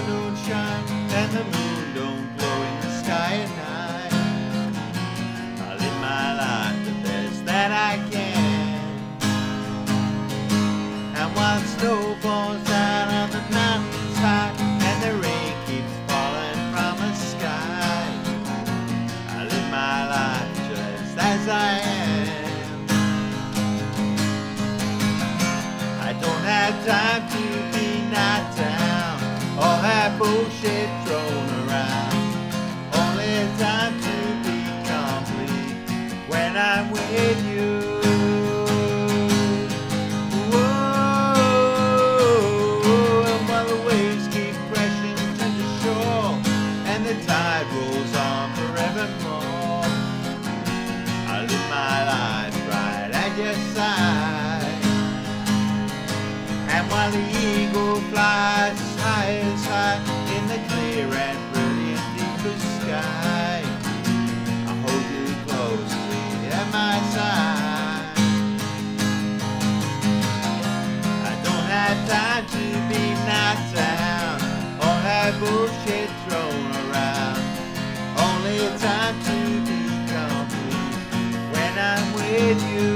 don't shine and the moon don't glow in the sky at night. I live my life the best that I can. And while the snow falls down on the mountains high and the rain keeps falling from the sky, I live my life just as I am. I don't have time to be or thrown around. Only time to be complete when I'm with you. And while the waves keep crashing to the shore and the tide rolls on forevermore, I live my life right at your side. And while the eagle flies high as high sky, I hold you closely at my side. I don't have time to be or have bullshit thrown around. Only time to be complete when I'm with you.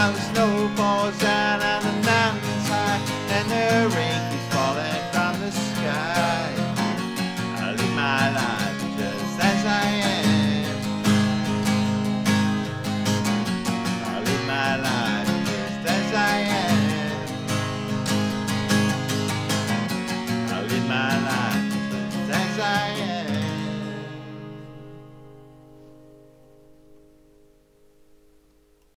house